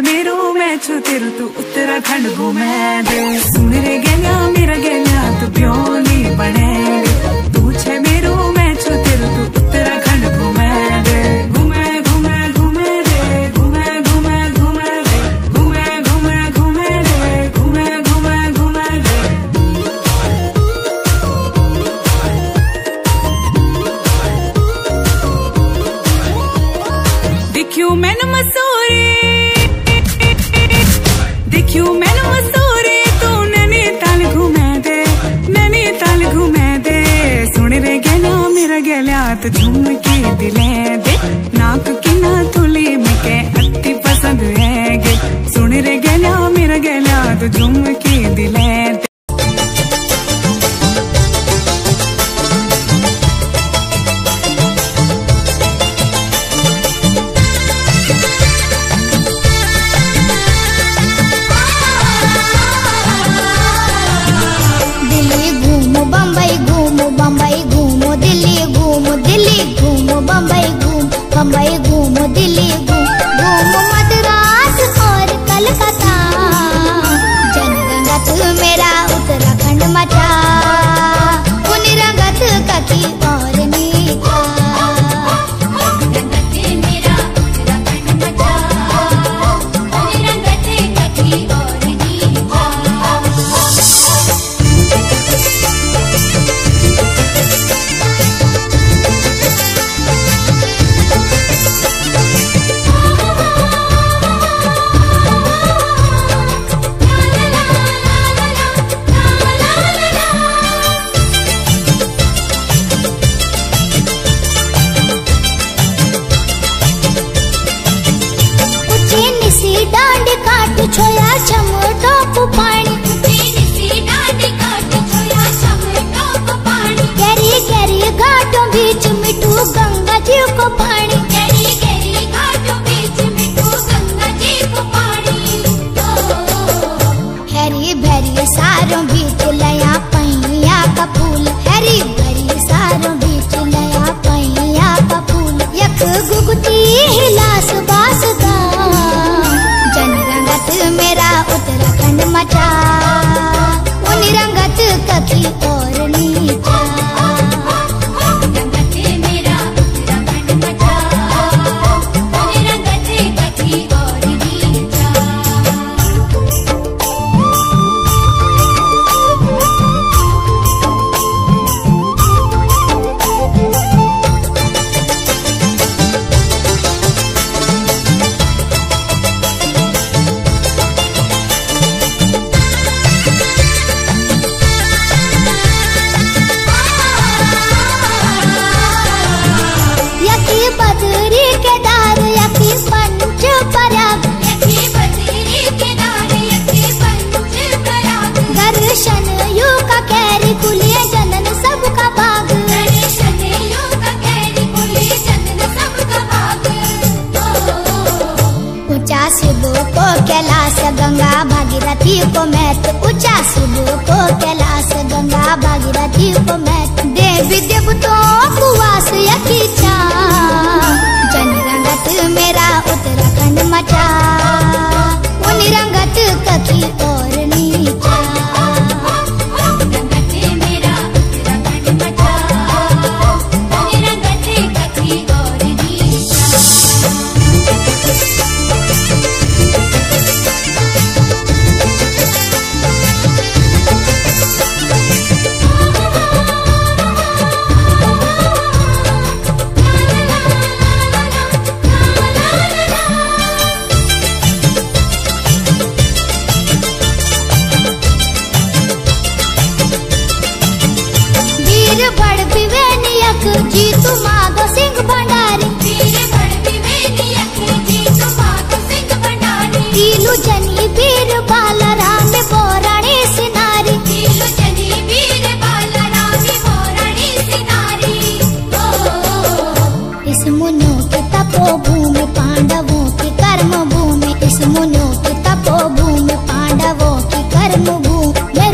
मेरू मैं छू तेरू तू उत्तराखंड घूमे दे। सुन रे गैया मेरा Don't drum again. मचा। उन रंगत कभी और नीचा। कर्म भूमि स्मुनु तपो पांडवों की कर्म भूमि